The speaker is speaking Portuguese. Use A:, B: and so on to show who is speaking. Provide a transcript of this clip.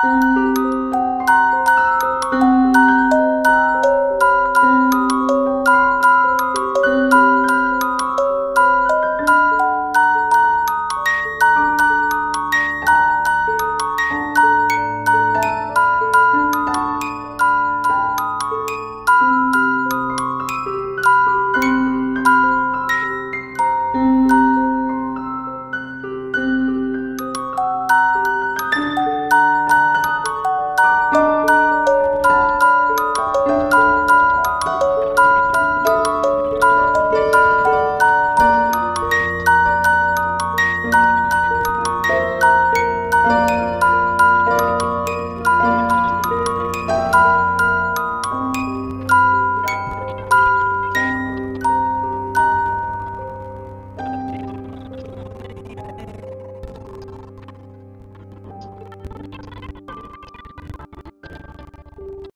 A: Música